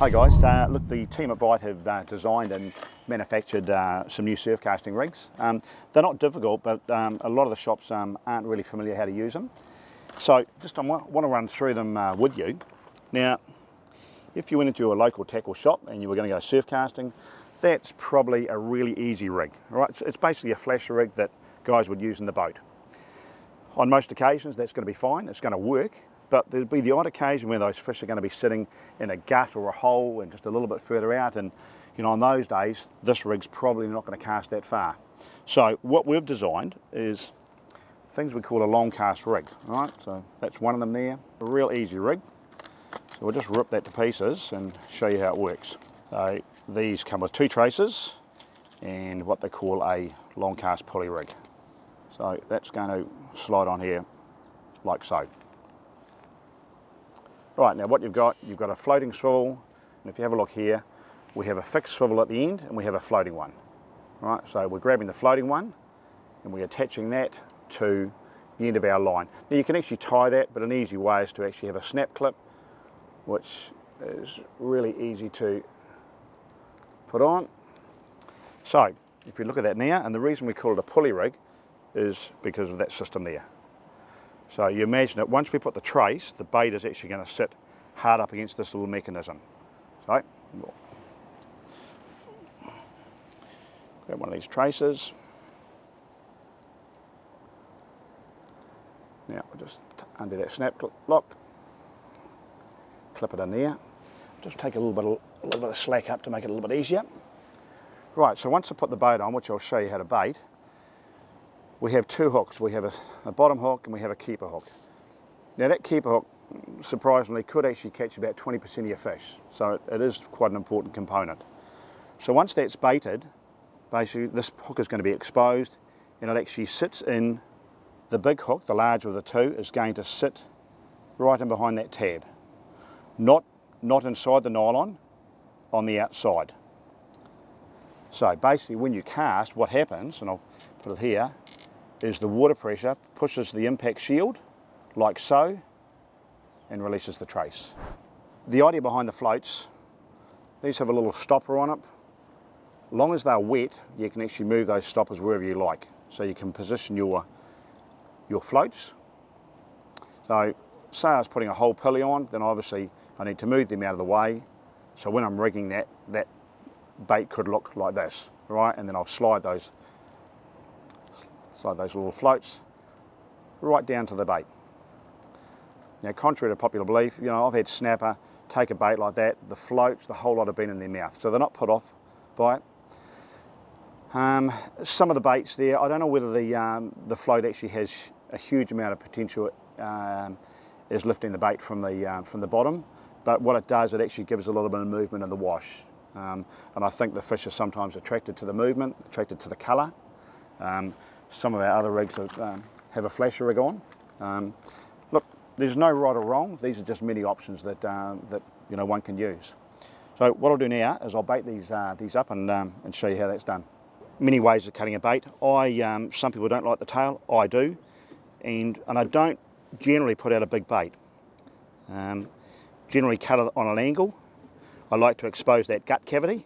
Hi guys, uh, look the team at Bite have uh, designed and manufactured uh, some new surf casting rigs. Um, they're not difficult but um, a lot of the shops um, aren't really familiar how to use them. So just I want to run through them uh, with you. Now if you went into a local tackle shop and you were going to go surf casting, that's probably a really easy rig. Right? It's basically a flasher rig that guys would use in the boat. On most occasions that's going to be fine, it's going to work, but there'll be the odd occasion where those fish are going to be sitting in a gut or a hole and just a little bit further out and you know on those days this rig's probably not going to cast that far. So what we've designed is things we call a long cast rig, right? So that's one of them there, a real easy rig. So we'll just rip that to pieces and show you how it works. So these come with two traces and what they call a long cast pulley rig. So that's going to slide on here like so. Right, now what you've got, you've got a floating swivel, and if you have a look here, we have a fixed swivel at the end and we have a floating one. Right, so we're grabbing the floating one and we're attaching that to the end of our line. Now you can actually tie that, but an easy way is to actually have a snap clip, which is really easy to put on. So, if you look at that now, and the reason we call it a pulley rig is because of that system there. So you imagine that once we put the trace, the bait is actually going to sit hard up against this little mechanism. So, grab one of these traces. Now we'll just undo that snap lock, clip it in there. Just take a little bit, of, a little bit of slack up to make it a little bit easier. Right, so once I put the bait on, which I'll show you how to bait, we have two hooks. We have a, a, bottom hook and we have a keeper hook. Now that keeper hook, surprisingly, could actually catch about 20% of your fish. So it, it is quite an important component. So once that's baited, basically this hook is going to be exposed and it actually sits in the big hook, the larger of the two, is going to sit right in behind that tab. Not, not inside the nylon, on the outside. So basically when you cast, what happens, and I'll put it here, is the water pressure pushes the impact shield like so and releases the trace. The idea behind the floats, these have a little stopper on it. Long as they're wet, you can actually move those stoppers wherever you like. So you can position your, your floats. So say I was putting a whole pulley on, then obviously I need to move them out of the way. So when I'm rigging that, that bait could look like this, right? And then I'll slide those slide those little floats right down to the bait. Now, contrary to popular belief, you know, I've had snapper take a bait like that, the floats, the whole lot have been in their mouth, so they're not put off by it. Um, some of the baits there, I don't know whether the, um, the float actually has a huge amount of potential um, is lifting the bait from the, uh, from the bottom, but what it does, it actually gives a little bit of movement in the wash. Um, and I think the fish are sometimes attracted to the movement, attracted to the colour. Some of our other rigs have, um, have a flasher rig on. Um, look, there's no right or wrong. These are just many options that, uh, that you know, one can use. So what I'll do now is I'll bait these, uh, these up and, um, and show you how that's done. Many ways of cutting a bait. I, um, some people don't like the tail, I do. And, and I don't generally put out a big bait. Um, generally cut it on an angle. I like to expose that gut cavity.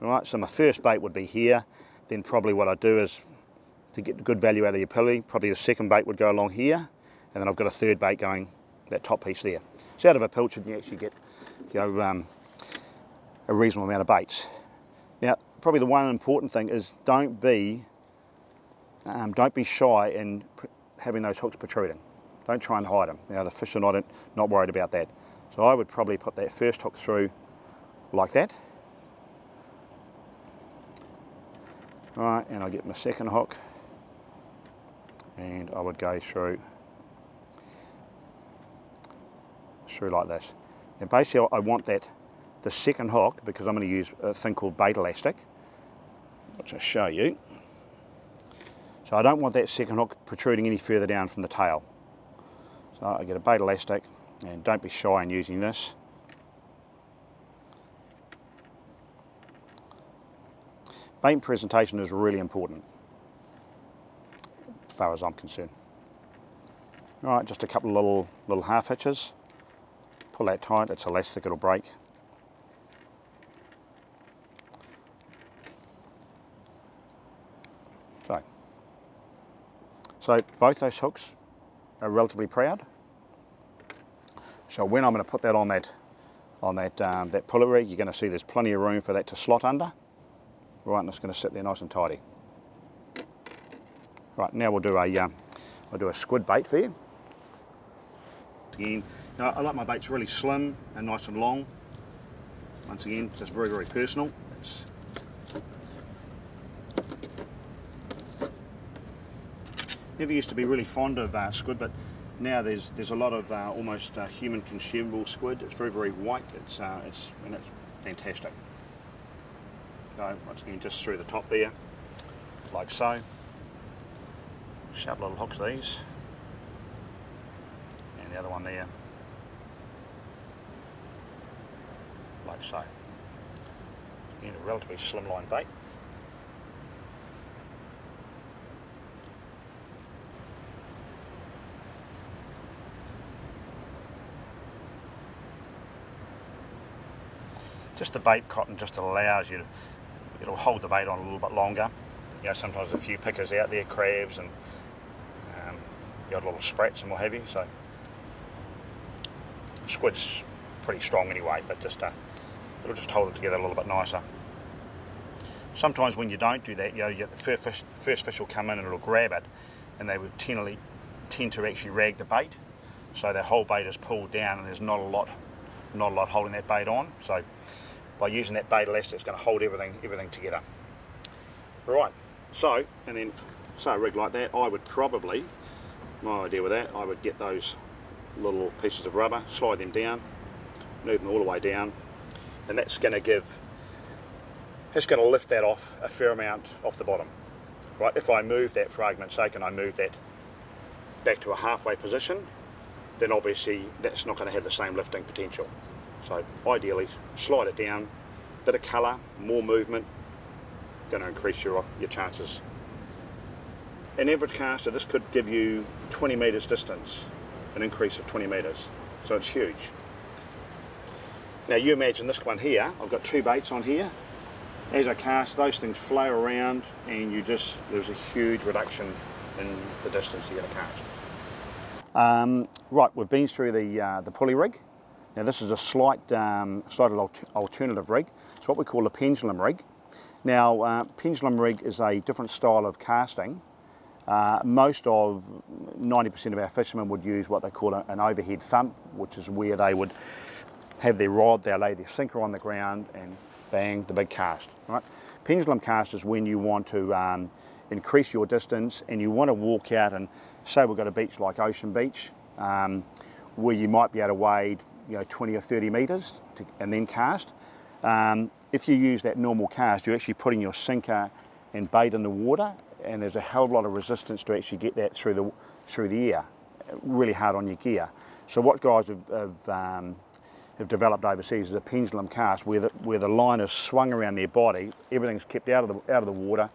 All right, so my first bait would be here. Then probably what I do is to get good value out of your pulley. Probably the second bait would go along here, and then I've got a third bait going that top piece there. So out of a pilchard you actually get you know, um, a reasonable amount of baits. Now, probably the one important thing is don't be um, don't be shy in having those hooks protruding. Don't try and hide them. Now the fish are not not worried about that. So I would probably put that first hook through like that. Right, and I get my second hook and I would go through through like this. And basically I want that the second hook, because I'm going to use a thing called bait elastic, which I'll show you. So I don't want that second hook protruding any further down from the tail. So I get a bait elastic, and don't be shy in using this. Bait presentation is really important far as I'm concerned. All right, just a couple of little, little half hitches. Pull that tight, it's elastic, it'll break. So, so both those hooks are relatively proud. So when I'm going to put that on that on that um, that pulley rig, you're going to see there's plenty of room for that to slot under. Right, and it's going to sit there nice and tidy. Right, now we'll do a um, I'll do a squid bait for you. Again, now I like my baits really slim and nice and long. Once again, just very very personal. It's never used to be really fond of uh, squid, but now there's there's a lot of uh, almost uh, human consumable squid. It's very very white. It's uh, it's and it's fantastic. So once again, just through the top there, like so. Sharp little hooks these, and the other one there, like so. Again, a relatively slimline bait. Just the bait cotton just allows you to, it'll hold the bait on a little bit longer. You know, sometimes a few pickers out there, crabs and um, the odd little sprats and what have you. So squid's pretty strong anyway, but just uh, it'll just hold it together a little bit nicer. Sometimes when you don't do that, you know, you the first fish, first fish will come in and it'll grab it, and they would tend, tend to actually rag the bait, so the whole bait is pulled down, and there's not a lot, not a lot holding that bait on. So by using that bait elastic it's going to hold everything everything together right so and then so a rig like that I would probably my idea with that I would get those little pieces of rubber slide them down move them all the way down and that's going to give that's going to lift that off a fair amount off the bottom right if I move that for argument's sake and I move that back to a halfway position then obviously that's not going to have the same lifting potential so ideally slide it down, bit of colour, more movement, going to increase your, your chances. An average caster, this could give you 20 metres distance, an increase of 20 metres. So it's huge. Now you imagine this one here, I've got two baits on here. As I cast, those things flow around and you just, there's a huge reduction in the distance you're going to cast. Um, right, we've been through the, uh, the pulley rig. Now this is a slight, um, slight alternative rig. It's what we call a pendulum rig. Now uh, pendulum rig is a different style of casting. Uh, most of 90% of our fishermen would use what they call an overhead thump, which is where they would have their rod, they'll lay their sinker on the ground and bang, the big cast. Right? Pendulum cast is when you want to um, increase your distance and you want to walk out and say we've got a beach like Ocean Beach, um, where you might be able to wade you know, 20 or 30 metres to, and then cast. Um, if you use that normal cast, you're actually putting your sinker and bait in the water and there's a hell of a lot of resistance to actually get that through the, through the air, really hard on your gear. So what guys have, have, um, have developed overseas is a pendulum cast where the, where the line is swung around their body, everything's kept out of the, out of the water,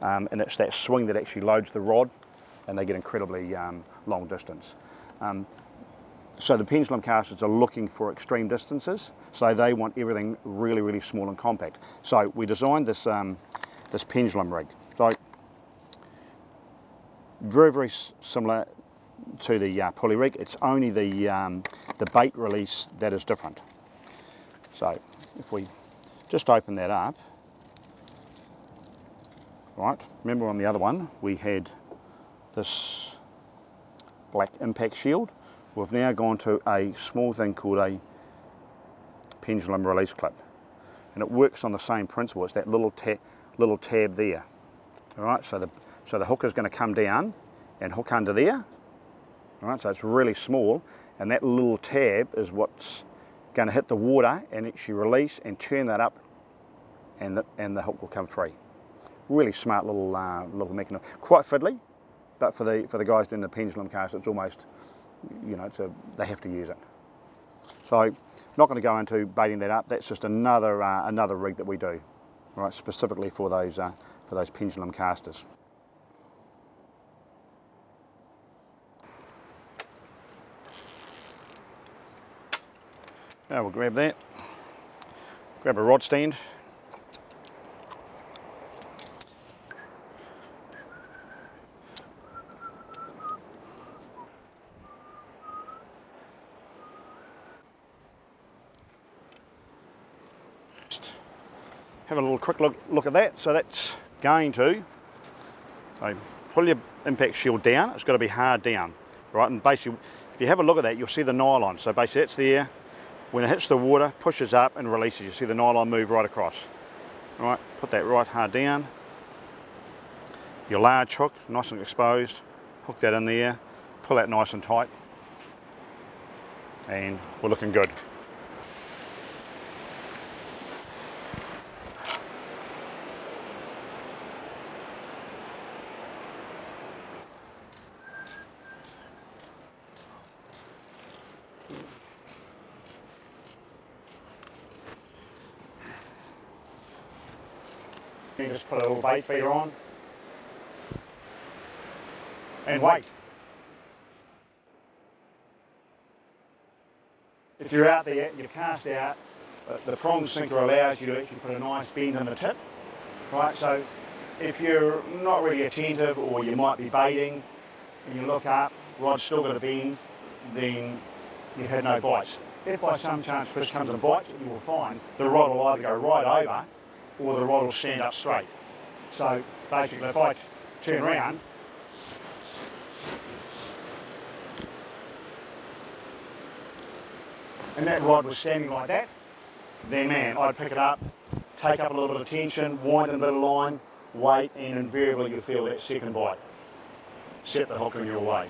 um, and it's that swing that actually loads the rod and they get incredibly um, long distance. Um, so the pendulum casters are looking for extreme distances, so they want everything really, really small and compact. So we designed this, um, this pendulum rig. So very, very similar to the uh, pulley rig. It's only the, um, the bait release that is different. So if we just open that up, right, remember on the other one we had this black impact shield We've now gone to a small thing called a pendulum release clip. And it works on the same principle. It's that little, little tab there. All right, so the, so the hook is going to come down and hook under there. All right, so it's really small. And that little tab is what's going to hit the water and actually release and turn that up and the, and the hook will come free. Really smart little uh, little mechanism. Quite fiddly, but for the for the guys doing the pendulum cast, it's almost you know, a, they have to use it. So, not going to go into baiting that up. That's just another uh, another rig that we do, right? Specifically for those uh, for those pendulum casters. Now we'll grab that, grab a rod stand. Just have a little quick look, look at that. So that's going to, so pull your impact shield down, it's got to be hard down, right? And basically, if you have a look at that, you'll see the nylon. So basically that's there, when it hits the water, pushes up and releases. You see the nylon move right across. All right, put that right hard down. Your large hook, nice and exposed. Hook that in there. Pull that nice and tight. And we're looking good. You just put a little bait feeder on and wait. If you're out there, and you cast out, uh, the prong sinker allows you to actually put a nice bend in the tip, right? So if you're not really attentive or you might be baiting and you look up, rod's still got a bend, then you've had no bites. If by some chance fish comes and bites, you will find the rod will either go right over or the rod will stand up straight. So basically if I turn around, and that rod was standing like that, then man, I'd pick it up, take up a little bit of tension, wind in a bit of line, wait, and invariably you feel that second bite. Set the hook in your way.